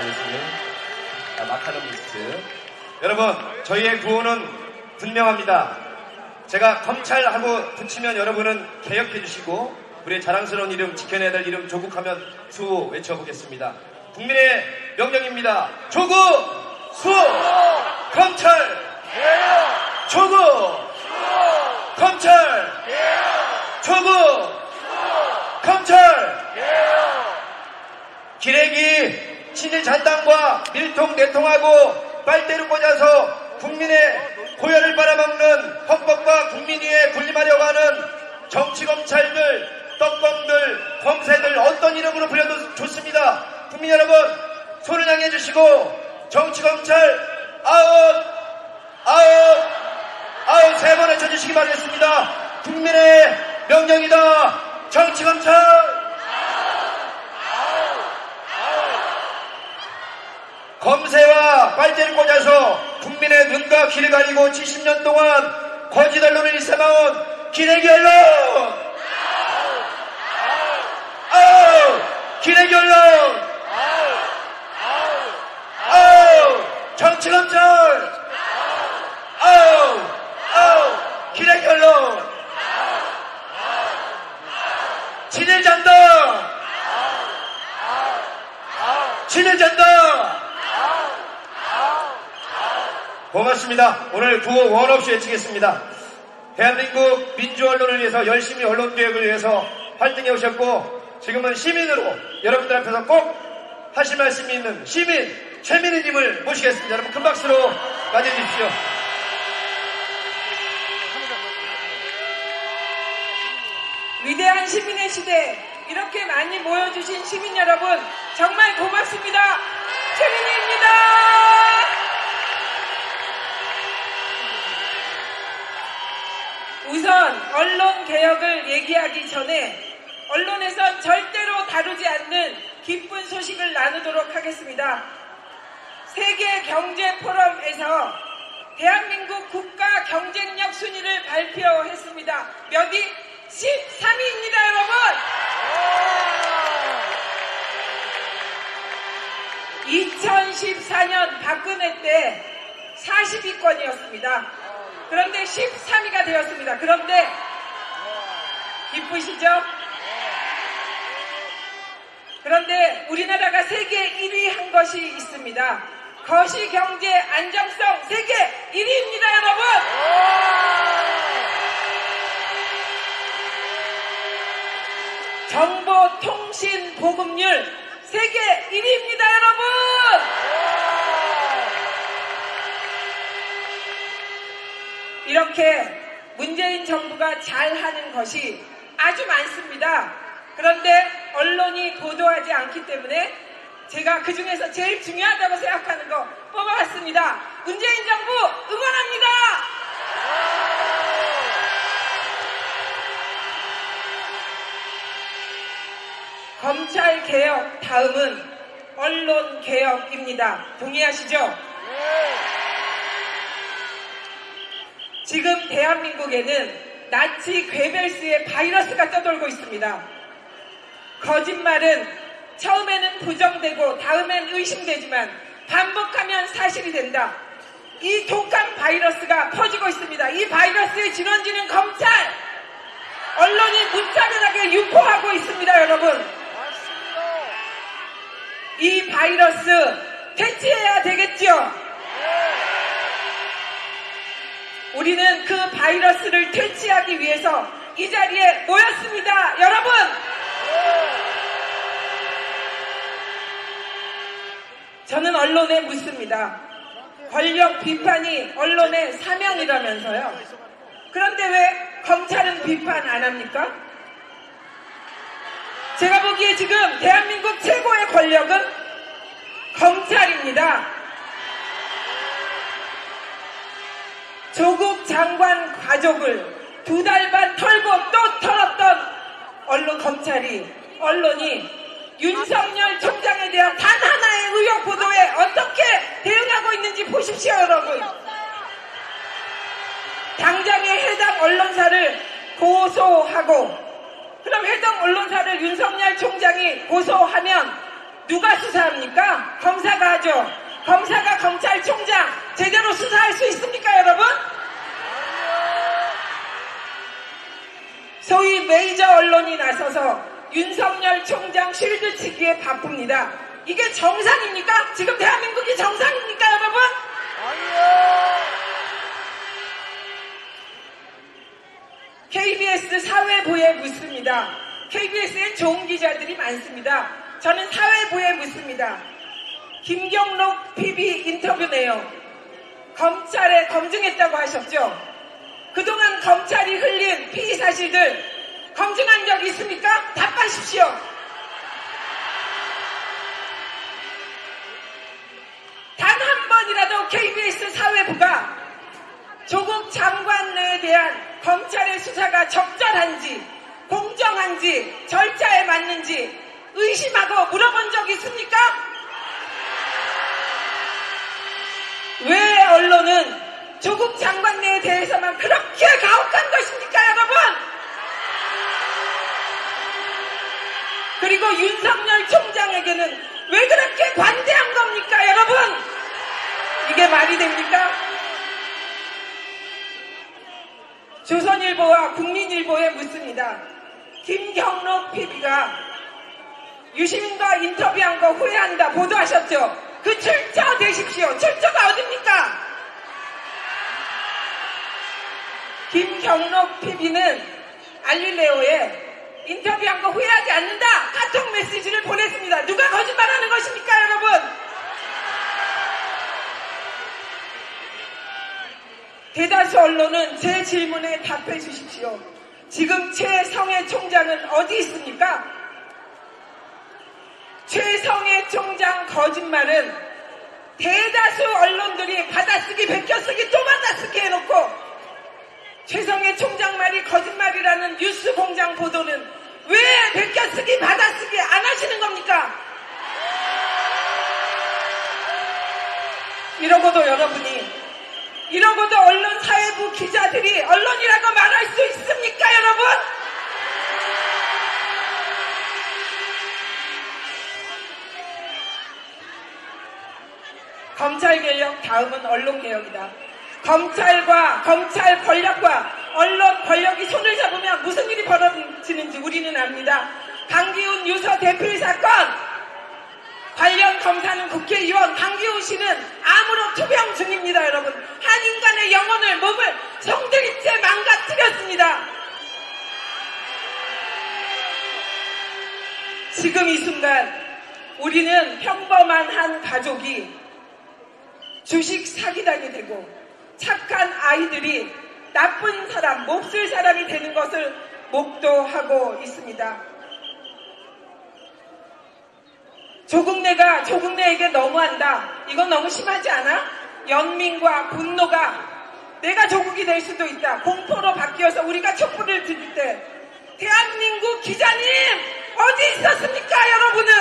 고맙습니다, 교수님. 자, 마카로니스트. 여러분, 저희의 구호는 분명합니다. 제가 검찰하고 붙이면 여러분은 개혁해 주시고 우리의 자랑스러운 이름 지켜내야 될 이름 조국하면 수호 외쳐보겠습니다. 국민의 명령입니다. 조국 수호 검찰 조국 검찰 조국 검찰 기레기 친일 잔당과 밀통 내통하고 빨대로 꽂아서 국민의 고혈을 빨아먹는 헌법과 국민 위에 군림하려고 하는 정치검찰들 떡검들 검새들 어떤 이름으로 불려도 좋습니다. 국민 여러분 손을 향해 주시고 정치검찰 아웃! 아웃! 아웃 세번 외쳐주시기 바라겠습니다. 국민의 명령이다. 정치검찰 검새와 빨대를 꽂아서 국민의 눈과 귀를 가리고 70년 동안 거짓 언론을 일삼아온 기레기 언론! 아우! 기레기 언론! 아우! 정치검찰! 아우! 아우! 기레기 언론! 진일잔당! 진일잔당! 고맙습니다. 오늘 구호 원 없이 외치겠습니다. 대한민국 민주 언론을 위해서 열심히 언론 개혁을 위해서 활동해 오셨고 지금은 시민으로 여러분들 앞에서 꼭 하실 말씀이 있는 시민 최민희님을 모시겠습니다. 여러분 큰 박수로 맞이해 주십시오. 위대한 시민의 시대 이렇게 많이 모여주신 시민 여러분 정말 고맙습니다. 최민희입니다. 우선 언론 개혁을 얘기하기 전에 언론에선 절대로 다루지 않는 기쁜 소식을 나누도록 하겠습니다. 세계 경제 포럼에서 대한민국 국가 경쟁력 순위를 발표했습니다. 몇 위? 13위입니다, 여러분! 2014년 박근혜 때 40위권이었습니다. 그런데 13위가 되었습니다. 그런데 기쁘시죠? 그런데 우리나라가 세계 1위 한 것이 있습니다. 거시 경제 안정성 세계 1위입니다, 여러분! 정보통신보급률 세계 1위입니다, 여러분! 이렇게 문재인 정부가 잘하는 것이 아주 많습니다. 그런데 언론이 보도하지 않기 때문에 제가 그 중에서 제일 중요하다고 생각하는 거 뽑아봤습니다. 문재인 정부 응원합니다! 검찰 개혁 다음은 언론 개혁입니다. 동의하시죠? 지금 대한민국에는 나치 괴벨스의 바이러스가 떠돌고 있습니다. 거짓말은 처음에는 부정되고 다음엔 의심되지만 반복하면 사실이 된다. 이 독한 바이러스가 퍼지고 있습니다. 이 바이러스의 진원지는 검찰! 언론이 무차별하게 유포하고 있습니다, 여러분. 이 바이러스 퇴치해야 되겠죠? 우리는 그 바이러스를 퇴치하기 위해서 이 자리에 모였습니다. 여러분! 저는 언론에 묻습니다. 권력 비판이 언론의 사명이라면서요. 그런데 왜 검찰은 비판 안 합니까? 제가 보기에 지금 대한민국 최고의 권력은 검찰입니다. 조국 장관 가족을 두 달 반 털고 또 털었던 언론 검찰이 언론이 윤석열 총장에 대한 단 하나의 의혹 보도에 어떻게 대응하고 있는지 보십시오 여러분. 당장에 해당 언론사를 고소하고 그럼 해당 언론사를 윤석열 총장이 고소하면 누가 수사합니까? 검사가 하죠. 검사가 검찰총장 제대로 수사할 수 있습니까, 여러분? 소위 메이저 언론이 나서서 윤석열 총장 쉴드 치기에 바쁩니다. 이게 정상입니까? 지금 대한민국이 정상입니까, 여러분? KBS 사회부에 묻습니다. KBS엔 좋은 기자들이 많습니다. 저는 사회부에 묻습니다. 김경록 PB 인터뷰네요. 검찰에 검증했다고 하셨죠? 그동안 검찰이 흘린 피의 사실들 검증한 적 있습니까? 답하십시오. 단 한 번이라도 KBS 사회부가 조국 장관에 대한 검찰의 수사가 적절한지, 공정한지, 절차에 맞는지 의심하고 물어본 적 있습니까? 왜 언론은 조국 장관에 대해서만 그렇게 가혹한 것입니까, 여러분? 그리고 윤석열 총장에게는 왜 그렇게 관대한 겁니까, 여러분? 이게 말이 됩니까? 조선일보와 국민일보에 묻습니다. 김경록 PD가 유시민과 인터뷰한 거 후회한다 보도하셨죠? 그 출처 되십시오. 출처가 어딥니까? 김경록 PD는 알릴레오에 인터뷰한 거 후회하지 않는다. 카톡 메시지를 보냈습니다. 누가 거짓말하는 것입니까, 여러분? 대다수 언론은 제 질문에 답해 주십시오. 지금 최성해 총장은 어디 있습니까? 최성해 총장 거짓말은 대다수 언론들이 받아쓰기, 베껴쓰기, 또 받아쓰기 해놓고 최성해 총장 말이 거짓말이라는 뉴스 공장 보도는 왜 베껴쓰기, 받아쓰기 안 하시는 겁니까? 이러고도 여러분이 이러고도 언론 사회부 기자들이 언론이라고 말할 수 있습니까, 여러분? 검찰개혁 다음은 언론개혁이다. 검찰과 검찰 권력과 언론 권력이 손을 잡으면 무슨 일이 벌어지는지 우리는 압니다. 강기훈 유서 대필 사건 관련 검사는 국회의원 강기훈 씨는 암으로 투병 중입니다, 여러분. 한 인간의 영혼을 몸을 성들이째 망가뜨렸습니다. 지금 이 순간 우리는 평범한 한 가족이 주식 사기당이 되고 착한 아이들이 나쁜 사람, 몹쓸 사람이 되는 것을 목도하고 있습니다. 조국 내가 조국 내에게 너무한다. 이건 너무 심하지 않아? 연민과 분노가 내가 조국이 될 수도 있다. 공포로 바뀌어서 우리가 촛불을 들을 때 대한민국 기자님 어디 있었습니까 여러분은?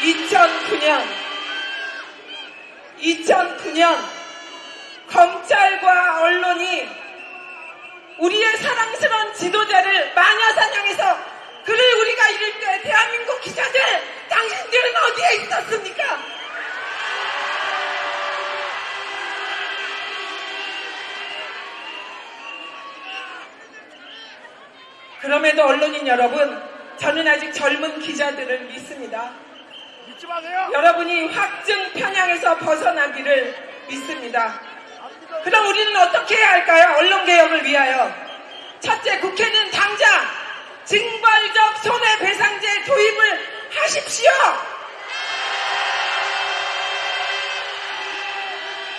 2009년 2009년 검찰과 언론이 우리의 사랑스러운 지도자를 마녀 사냥해서 그를 우리가 이룰 때 대한민국 기자들 당신들은 어디에 있었습니까? 그럼에도 언론인 여러분 저는 아직 젊은 기자들을 믿습니다. 여러분이 확증 편향에서 벗어나기를 믿습니다. 그럼 우리는 어떻게 해야 할까요? 언론개혁을 위하여. 첫째, 국회는 당장 징벌적 손해배상제 도입을 하십시오!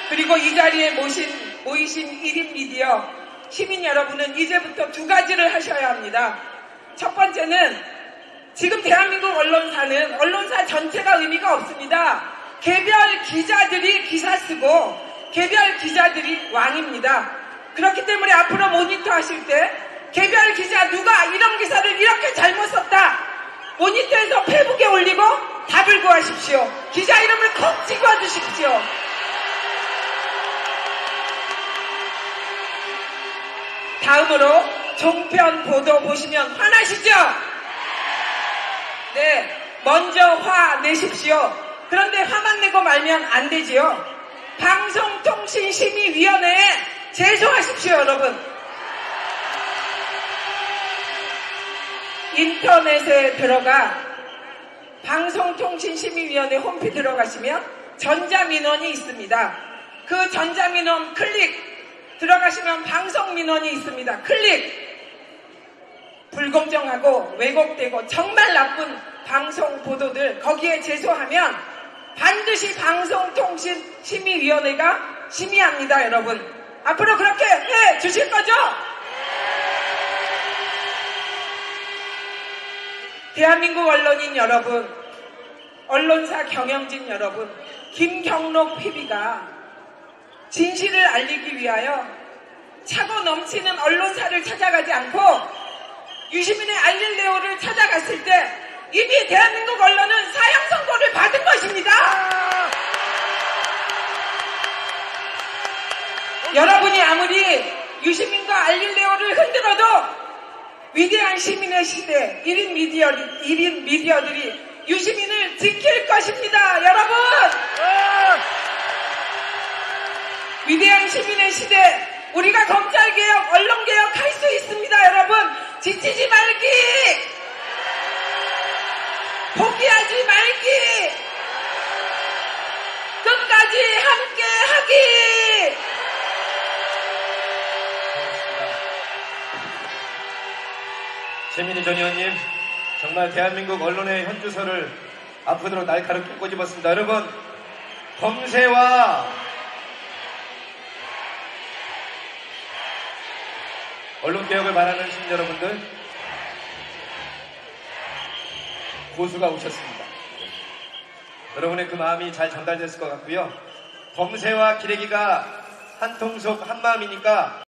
그리고 이 자리에 모신, 모이신 1인 미디어 시민 여러분은 이제부터 두 가지를 하셔야 합니다. 첫 번째는 지금 대한민국 언론사는 언론사 전체가 의미가 없습니다. 개별 기자들이 기사 쓰고 개별 기자들이 왕입니다. 그렇기 때문에 앞으로 모니터 하실 때 개별 기자 누가 이런 기사를 이렇게 잘못 썼다. 모니터에서 페북에 올리고 답을 구하십시오. 기자 이름을 콕 찍어 주십시오. 다음으로 종편 보도 보시면 화나시죠? 네, 먼저 화 내십시오. 그런데 화만 내고 말면 안 되지요. 방송통신심의위원회에 제소하십시오, 여러분. 인터넷에 들어가 방송통신심의위원회 홈페이지 들어가시면 전자민원이 있습니다. 그 전자민원 클릭 들어가시면 방송민원이 있습니다. 클릭 불공정하고 왜곡되고 정말 나쁜 방송 보도들 거기에 제소하면 반드시 방송통신심의위원회가 심의합니다, 여러분. 앞으로 그렇게 해 주실 거죠? 대한민국 언론인 여러분, 언론사 경영진 여러분, 김경록 PB가 진실을 알리기 위하여 차고 넘치는 언론사를 찾아가지 않고 유시민의 알릴레오를 찾아갔을 때 이미 대한민국 언론은 사형 선고를 받은 것입니다. 여러분이 아무리 유시민과 알릴레오를 흔들어도 위대한 시민의 시대 1인 미디어 1인 미디어들이 유시민을 지킬 것입니다. 여러분! 위대한 시민의 시대 우리가 검찰개혁, 언론개혁 할 수 있습니다. 여러분 지치지 말기 포기하지 말기 끝까지 함께 하기 최민희 전 의원님, 정말 대한민국 언론의 현주소를 앞으로 날카롭게 꼬집었습니다. 여러분, 검세와 언론개혁을 말하는 시민 여러분들, 고수가 오셨습니다. 여러분의 그 마음이 잘 전달됐을 것 같고요. 검세와 기레기가 한 통 속 한 마음이니까